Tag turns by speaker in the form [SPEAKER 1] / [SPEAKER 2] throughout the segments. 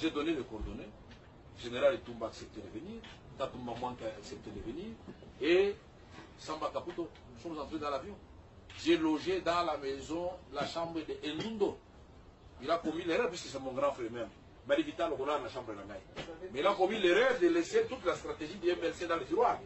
[SPEAKER 1] J'ai donné les coordonnées. Le général Etumba accepté de venir, Tatumba Mwanka a accepté de venir, et Samba Caputo. Nous sommes entrés dans l'avion. J'ai logé dans la maison, la chambre de Enundo. Il a commis l'erreur, puisque c'est mon grand frère même. Marivita le dans la chambre de Nangaï. Mais il a commis l'erreur de laisser toute la stratégie du MLC dans le tiroir.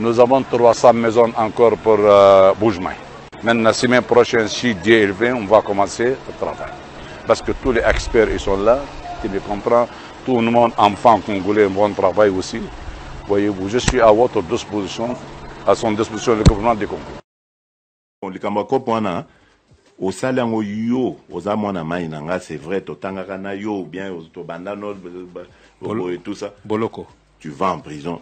[SPEAKER 2] nous avons
[SPEAKER 3] 300 maisons encore pour euh, Boujmaï. Maintenant, la semaine prochaine, si Dieu le veut, on va commencer le travail. Parce que tous les experts, ils sont là, tu me comprends. Tout le monde, enfant congolais, un bon travail aussi. Voyez-vous, je suis à votre disposition, à son disposition, le gouvernement de Congo.
[SPEAKER 4] Likambo ya coop wana osali yango yo oza mwana mai na nga c'est vrai totangaka na yo ou bien tobanda no boye tout ça
[SPEAKER 5] boloko
[SPEAKER 4] tu vas en prison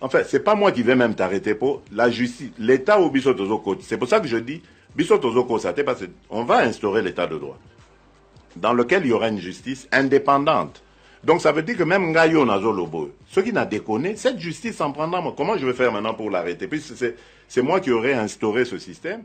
[SPEAKER 4] enfin c'est pas moi qui vais même t'arrêter pour la justice l'état ou biso tozo c'est pour ça que je dis biso tozo kosa te parce on va instaurer l'état de droit dans lequel il y aura une justice indépendante. Donc ça veut dire que même Ngayo Nazolobo, ce qui n'a déconné, cette justice en prendra Comment je vais faire maintenant pour l'arrêter Puisque c'est moi qui aurais instauré ce système.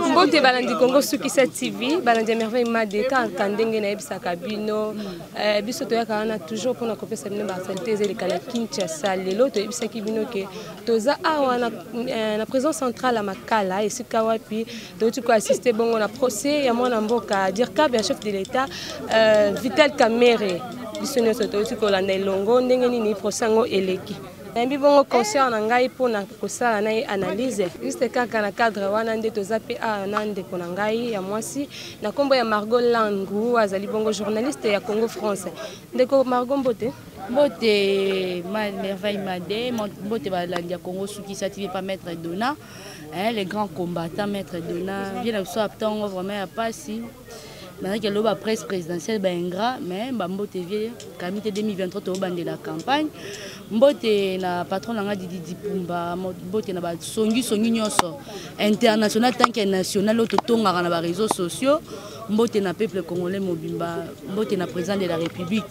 [SPEAKER 6] mbote balandi kongo sukisa tv balandi ya merveille made kaka ndenge nayebisaka bino eh, biso toyaka wana toujours mpona kopesa bino baactualité eza eleka na kinshasa lelo toyebisaki bino ke toza awa na, eh, na présence centrale ya makala esika wapi touti koassiste bongo na procès ya mwana mboka dircab ya chef de l'état eh, vital kamere biso nyonso touti kolanda elongo ndenge nini procès yango eleki nayembi bongo concert na ngai mpo na kosala na ye analyse juste kaka na cadre wana nde toza mpe awa na ndeko na ngai ya mwasi na nkombo ya margot langu azali bongo journaliste ya congo france ndeko margot mbote
[SPEAKER 7] mbote merveille made mbote balandi ya congo sukisa tv pa maître dona hein, le grand combattant maître dona vie na biso ya ntongo vraiment ya mpasi bazalaki aloba presse présidentielle baingra mais bambote vie kamite 2023 toobandela campagne mbote na patron na ngai didi dipumba mbote na basongisongi nyonso international tanke national oyo totongaka na bareseau sociaux mbote na peuple congolais mobimba mbote na président de la république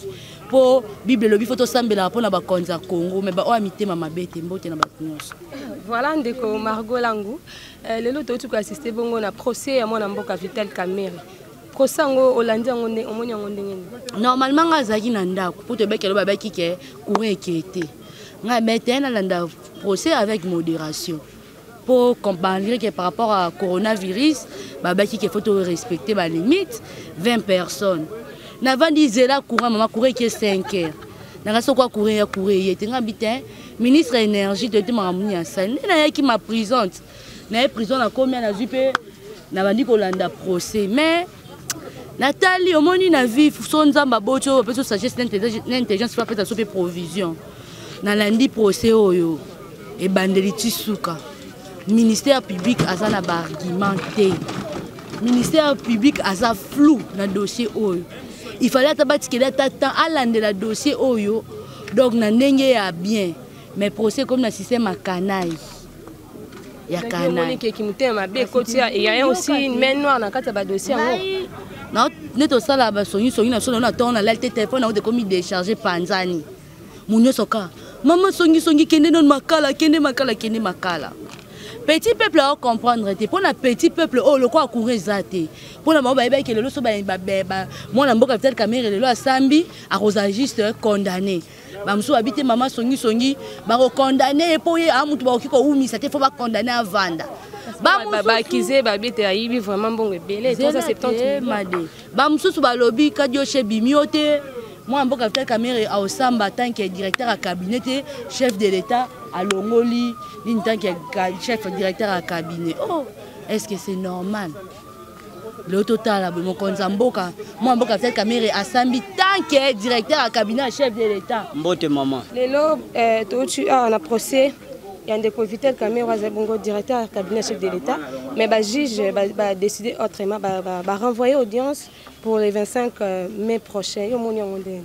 [SPEAKER 7] mpo bible elobi fo tosambelaka mpo na bakonzi ya congo mai baoyo ya mitema mabe te mbote na bato nyonso
[SPEAKER 6] voilà ndeko margo langu Eh, lelo touti koassiste bongo na procès ya mwana mboka vital camere procès yango olandi yango nde omoni yango ndenge nini
[SPEAKER 7] normalement ngai azalaki na ndako mpo toyebaki aloba abaki ke courant ekee te ngai mete nalanda procès avec modération mpo malgré que par rapport à coronavirus babaki ke faut torespecte balimite 20 personnes navandi zela courant mama courant eke 5 heures nanga soki akourant ya courant eye te ngai bi te ministre ya energie toyete makambo nini asali nde nayaki ma prisante naye prison nakomi a nazwi mpe nabandi kolanda procès mais natali omoni na vie so nzambe aboti oyo apesi sagesse na intelligence mpe apesa so mpe provision nalandi procès oyo ebandeli ti suka ministère public aza na baargument te ministère public aza flou na dossier oyo il fallait ata batikeli ata temps alandela dossier oyo donc na ndenge ya bien mais procès comme na système ya canaille ya canaillekeki
[SPEAKER 6] motema mabe ekoti eyaye aussi main noire na kati ya badossier yango
[SPEAKER 7] nde tosala basongisongi na biso nao na ntongo nalali te telefone yango tekomi decharge panzani mo nyonso ka mama songisongi kende nono makala kende makala kende makala petit peuple ao comprendre te mpo na petit peuple oyo oh, lokola courant eza te mpo na bango bayebaki lelo so mwana mboka vital kamere lelo asambi akozala juste condamné bamosusu babi te mama songisongi bakokondane ye mpo ye a motu bakoki kowumisa te fo bakondane avanda
[SPEAKER 6] bakize babi te ayibi vraiment mbongo ebele
[SPEAKER 7] bamosusu balobi kadioshe ebimi yo te mwana mboka vital kamere aosamba atanke directeur ya cabinet te chef de l'état alongoli nini tanke chef directeur ya cabinet oh est ce que c'est normal lelo totala boye mokonzi ya mboka mwana mboka vital kamere asambi tanke directeur ya cabinet ya chef de l'état
[SPEAKER 8] mbote mama
[SPEAKER 6] lelo eh, touti awa ah, na procès ya ndeko vital kamere aza bongo directeur ya cabinet chef de l'état mais bajuge badécide ba autrement barenvoye ba, ba audience pour le 25 euh, mai prochain yo omoni yango ndenge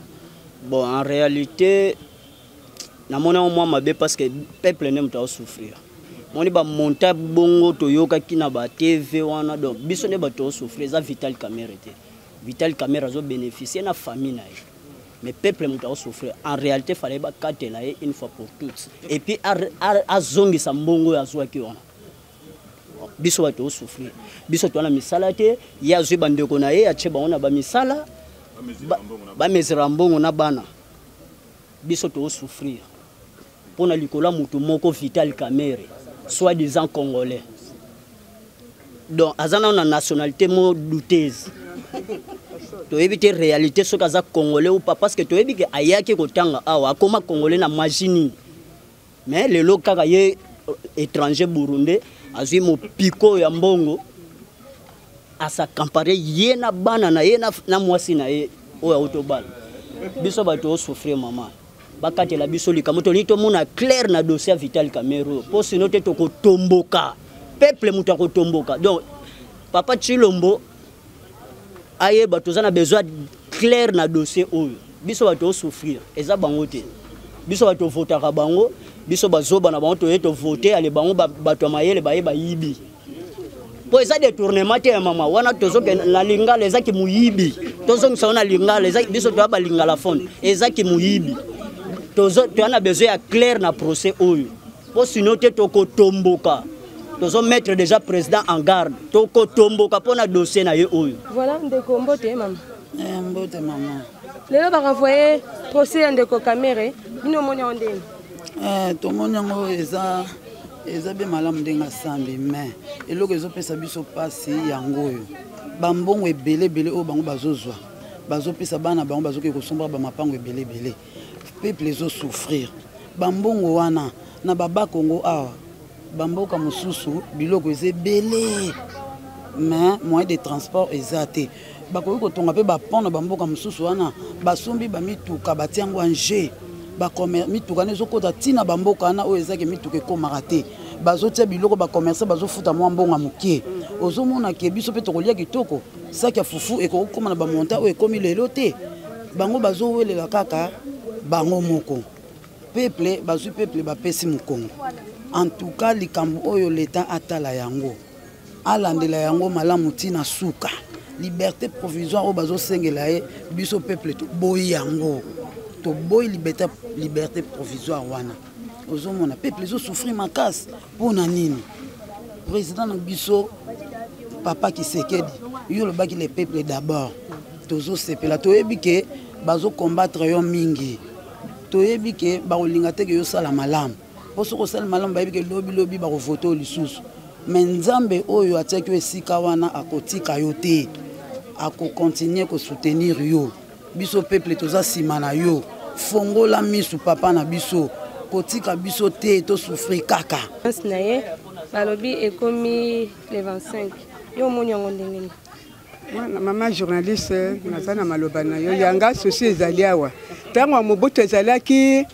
[SPEAKER 5] bon en réalité namoni yango mwa mabe parce que peuple nde moto aosouffrir moni bamonta bongo toyokaki na batv wana donc biso nde bato tosouffrir eza vital camere te vital camere azobénéficie na famille na ye mais peuple moto aosouffrir en réalité fallait bakatela ye une fois pour toutes et puis azongisa mbongo oyo azwaki wana biso bato tosouffrir biso towana misala te ye azwi bandeko na ye atie bango na bamisala bamezira mbongo na bana biso to souffrir pona likolo mutu moko Vital Kamerhe soit disant congolais donc aza na na nationalité mo douteuse toyebi te réalité soki aza congolais ou pas parce que toyebi ke ayaki kotanga awa akoma congolais na magie nini mais lelo kaka ye euh, étranger burundais azwi mopiko ya mbongo asakampare ye na bana na ye na mwasi na ye oyo auti obala biso bato osouffrir mama bakatela biso likambo tolingi tomona claire na dossier ya vital camero mpo sino te tokotomboka peuple moto akotomboka donc papa chilombo ayeba toza na besoin claire na dossier oyo biso bato tosouffrir eza bango te biso bato tovotaka bango biso bazoba na bango toye tovote ale bango bato ya mayele baye bayibi mpo eza détournement te ya mama wana tozokende na lingala eza kimoyibi tozongisa ngo na lingala eza biso toya balingala fone eza kimoyibi toza na besoin ya claire na procès oyo mpo sino te tokotomboka tozo mettre déjà président en garde tokotomboka mpo na dossier na ye oyo
[SPEAKER 6] voilà ndeko mbote mama eh,
[SPEAKER 8] mbote mama
[SPEAKER 6] lelo barenvoye procès ya ndeko kamere bino omoni yango ndenge eh,
[SPEAKER 8] tomoni yango eza eza be malamu ndenge asambi mais eloko ezopesa biso mpasi yango oyo bambongo ebele ebele oyo bango bazozwa bazopesa bana bango bazoki kosomba bamapango ebele ebele peuple ezo souffrir bambongo wana na baba congo awa bamboka mosusu biloko eza ebele mais moyen de transport eza te bakoki kotonga mpe bapont na bamboka mosusu wana basombi bamituka batia yango ange mituka wana ezokota ntina bamboka wana oyo ezaki mituka ekomaka te bazotia biloko bacommerçant bazofuta mwa mbongo ya moke ozomona ke biso mpe tokolia kitoko saki ya fufu ekoki kokoma na bamonta oyo ekomi lelo te bango bazowelela kaka bango moko peple bazwi peple bapesi mokongo en tout cas likambo oyo leta atala yango alandela yango malamu ntina suka liberté provisoire oyo bazosengela ye biso peple toboyi yango toboyi liberté provisoire wana ozomona peuple ezosouffrir makasi mpo na nini président na biso papa kisekedi yo olobaki le peuple d'abord tozosepela toyebi ke bazokombattre yo mingi toyebi ke bakolinga te ke yo osala malamu mpo soki osali malamu bayebi ke lobilobi bakovote yo lisusu me nzambe oyo atiaki yo esika wana akotika yo te akokontinue kosoutenir yo biso peuple toza nsima na yo fongola misu papa na biso kotika biso te tosouffri kaka
[SPEAKER 6] na ye balobi ekomi le 25 yo omoni yango ndenge nini
[SPEAKER 9] mama journaliste naza na maloba na yo yanga sosi ezali awa ntango ya mobutu ezalaki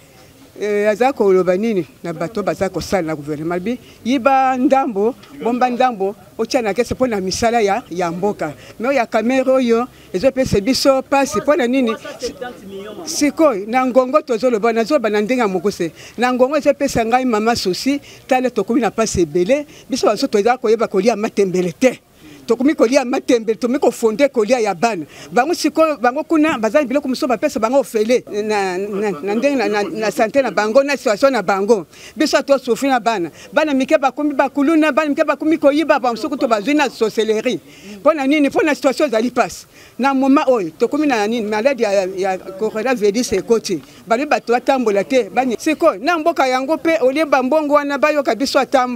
[SPEAKER 9] eh, aza koloba nini na bato baza kosala na guvernema bi yiba ndambo bomba ndambo otya na kese mpo na misala ya, ya mboka me oyo ya kamere oyo ezopesa biso mpasi mpo na nini sikoyo na ngongo tozoloba nazoloba na ndenge ya mokuse na ngongo ezopesa ngai mama susi tala tokomi na mpasi ebele biso baso toza koyeba kolia matembele te tokomi kolia matembe tokomi kofonde kolia ya bana bango sikoyo bango kuna baza na biloko mosusu bapesa bango ofele na ndenge na sante na bango na situation na bango biso tosufri na bana bana mike bakomi bakuluna bana mike bakomi koyiba bamosuku to bazwi na sorcellerie mpo na nini mpo na situation ezali mpasi na moma oyo tokomi na nini maladi ya, ya coronavirus ekoti balobi bato batambola te bani sikoyo na mboka yango mpe olie bambongo wana bayoka biso ata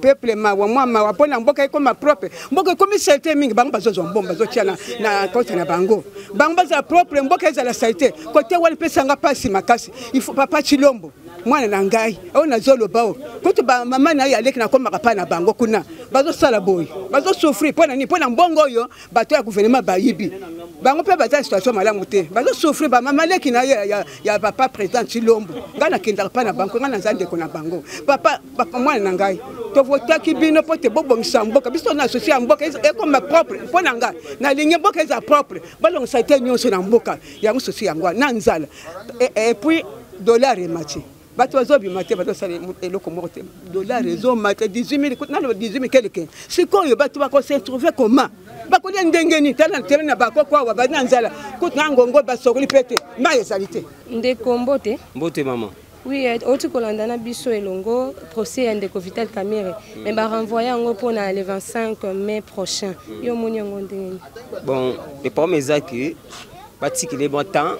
[SPEAKER 9] peuple mawa mwa mawa mpo na mboka ekoma propre mboka ekomi salite mingi bango bazozwa mbongo bazotia na, na konte na bango bango bazala propre mboka ezala salite kote wana mpesanga mpasi makasi ifo papa chilombo mwana na ngai oyo nazoloba oyo kutu bamama na ye aleki nakomaka mpa na bango kuna bazosala boye bazosouffrir mpo na nini mpo na mbongo oyo bato ya guvernema bayibi bango mpe baza na situation malamu te bazosouffrir bamama leki na ye ya, ya papa président cilombo ngai nakendaka mpa na bango ngai naza ndeko na bango papa, papa mwana na ngai tovotaki bino mpo te bobongisa mboka biso na sosi ya mboka ekoma propre mpo na ngai nalingi mboka eza propre balongisa te nyonso na mboka yango sosi yango na nzala et, et puis dollar emace bato bazobima te bazosala eloko moko te dollar ezomata 18 000 naloba 18 000 keleke sikoyo bato bakose trouve comment bakolia ndenge nini tala tele na bakoko awa bali na nzala kutu na ngongo basokoli mpe te mai ezali te
[SPEAKER 6] ndeko mbote
[SPEAKER 10] mbote mama
[SPEAKER 6] Oui, eh, auti kolanda na biso elongo procès ya ndeko Vital Kamerhe mm. mais ba renvoyer yango pona le 25 mai prochain. Mm. Yo moni yango ndenge
[SPEAKER 10] Bon, le problème est que batiki le bon temps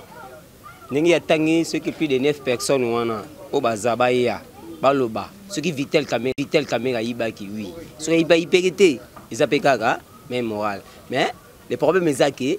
[SPEAKER 10] ndenge ya tangi ceux qui plus de 9 personnes wana o baza baya baloba soki Vital Kamerhe Vital Kamerhe ayibaki oui. Soki ayiba ipekete eza pe kaka même moral. Mais le problème est que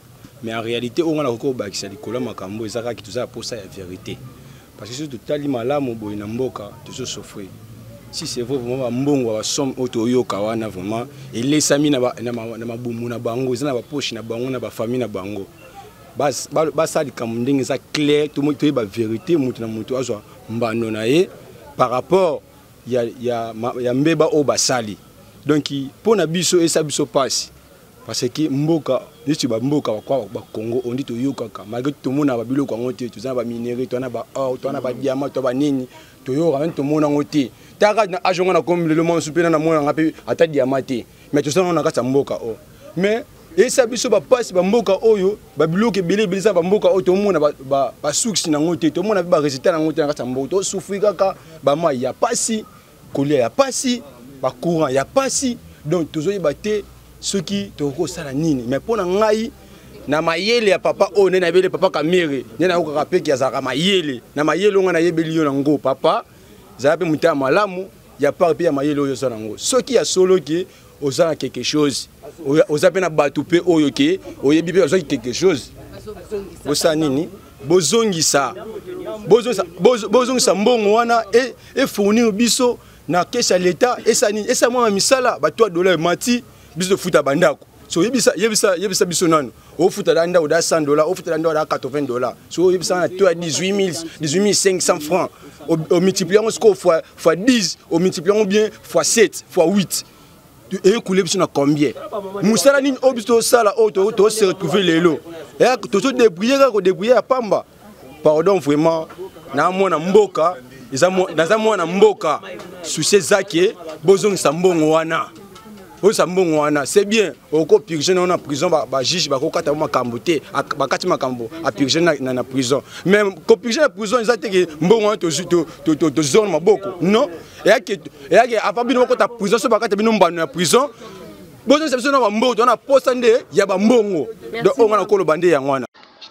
[SPEAKER 10] mais
[SPEAKER 11] en réalité oyo ngai nakoki kobakisa likolo ya makambo eza kaka toza ya mposa ya verité parce que soki totali malamu boye na mboka tozosofrir si c'est vrai vraiment bambongo ya basomme oyo toyoka wana vraiment elesami na mabumu na bango eza na bapoche na bango na bafamille na bango basala likambo ndenge eza clair toyeba verité moto na moto azwa mbano na ye par rapport ya, ya, ya mbeba oyo basali donk mpo na biso esala biso mpasi parce que mboka neti ba mboka ba kwa ba Congo on dit to yokaka malgré tout mona ba biloko yango te tozana ba minerais to na ba or to na ba diamants to ba nini to yoka même to mona ngo te taka na age ngo na comme le monde soupe na mona nga pe ata diamant te mais to sana na kasa mboka o oh. mais esa biso ba passe ba mboka oyo ba biloko ebele ebele za ba mboka oyo to mona ba ba, ba succès na ngo te to mona ba résultats na ngo te na kasa mboka to souffrir kaka ba mai ya pasi kolia ya pasi ba courant ya pasi donc tozoyeba te soki tokoki kosala nini mais mpo na ngai na mayele ya papa oyo nde nayebeli papa kamere nde nayokaka peki azalaka mayele na mayele onga nayebeli yo nango papa zala mpe motema malamu ya part mpe ya mayele oyo oza nango soki ya solo ke oza na quelque chose oza mpe na bato mpe oyo ke oyebi mpe bazwaki quelque chose bosala nini bozongisa bozongisa mbongo wana e, efournir biso na kesi ya leta esala nini esala mwana misala bato ya dola emati biso tofuta bandako so yebisa, yebisa, yebisa biso nano ofuta da ndako da 100 dollars ofuta da ndako da 80 dollars soki oyebisaka na to ya 18500 francs omultiplie yango sikoyo fois 10 omultiplie yango bien fois 7 fois 8 ekule biso na combien mosala nini oyo biso tosala oyo tose retrouve lelo eh, tozodebrouille kaka kodebrouille ya pamba pardon vraiment na mwana mboka naza mwana mboka susi eza ke bozongisa mbongo wana oza mbongo wana c'est bien oko purge na prison ba, ba juge ba kokata makambo te bakati makambo a purge na, na, na prison mais ko purge na prison eza te ke mbongo wana tozwi tozona maboko non eyake eyake apa bino bakota prison so bakata bino mbano ya prison bozongisa biso na bambongo tona posa nde ya bambongo donc oyo nga nakoloba nde yango wana